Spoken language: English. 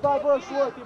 Ține-o, dai,